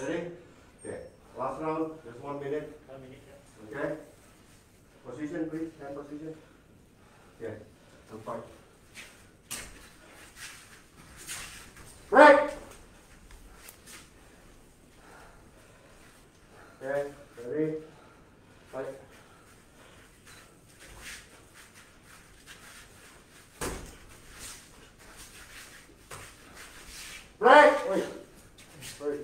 Ready? Okay. Last round, just one minute. One minute. yeah. Okay? Position, please. Hand position. Yeah. And fight. Break! Okay, ready? Fight. Break! Wait. Break.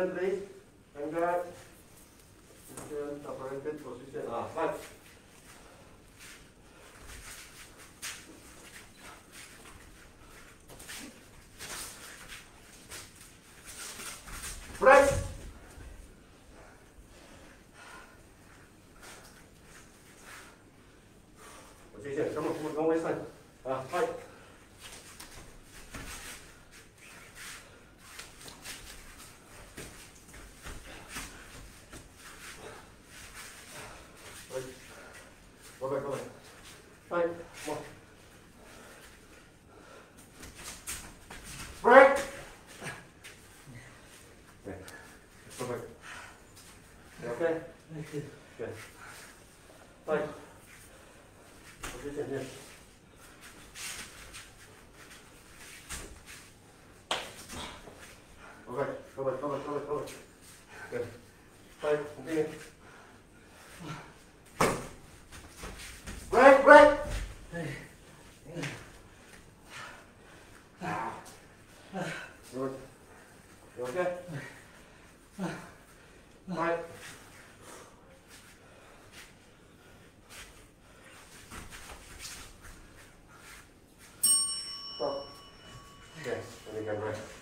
Please. Hand guard. Position, separated position. Ah, fight. Break. Position. Come on, come on, don't waste time. Back, go back. On. Break. Okay. Go back. You okay? Okay. Fight. Position here. Go back, go back, go back. Good. Break, break. Good. You okay? Fight. Stop. Okay, let me get ready.